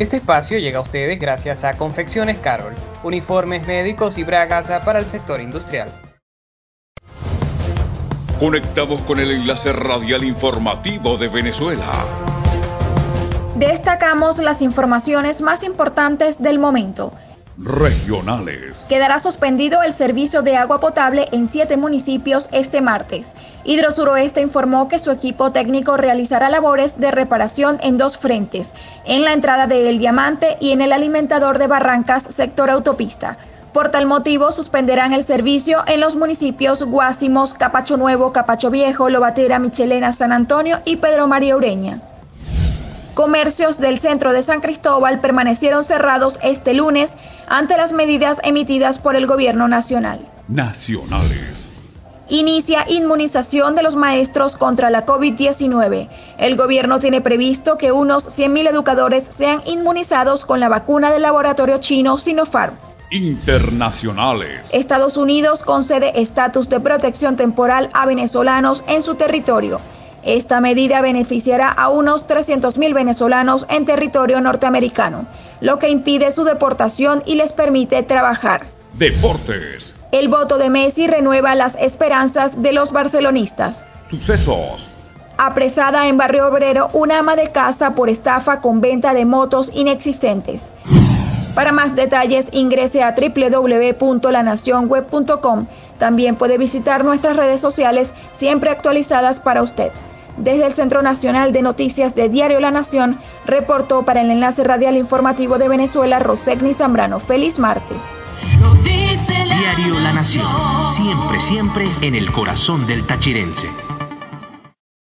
Este espacio llega a ustedes gracias a Confecciones Carol, uniformes médicos y bragas para el sector industrial. Conectados con el enlace radial informativo de Venezuela. Destacamos las informaciones más importantes del momento regionales. Quedará suspendido el servicio de agua potable en siete municipios este martes. Hidrosuroeste informó que su equipo técnico realizará labores de reparación en dos frentes, en la entrada de El Diamante y en el alimentador de Barrancas, sector autopista. Por tal motivo, suspenderán el servicio en los municipios Guásimos, Capacho Nuevo, Capacho Viejo, Lobatera, Michelena, San Antonio y Pedro María Ureña. Comercios del centro de San Cristóbal permanecieron cerrados este lunes ante las medidas emitidas por el gobierno nacional. Nacionales. Inicia inmunización de los maestros contra la COVID-19. El gobierno tiene previsto que unos 100.000 educadores sean inmunizados con la vacuna del laboratorio chino Sinopharm. Internacionales. Estados Unidos concede estatus de protección temporal a venezolanos en su territorio. Esta medida beneficiará a unos 300.000 venezolanos en territorio norteamericano, lo que impide su deportación y les permite trabajar. Deportes. El voto de Messi renueva las esperanzas de los barcelonistas. Sucesos. Apresada en Barrio Obrero una ama de casa por estafa con venta de motos inexistentes. Para más detalles ingrese a www.lanacionweb.com. También puede visitar nuestras redes sociales siempre actualizadas para usted. Desde el Centro Nacional de Noticias de Diario La Nación, reportó para el enlace radial informativo de Venezuela Rosegni Zambrano. Feliz martes. Diario La Nación, siempre, siempre en el corazón del Tachirense.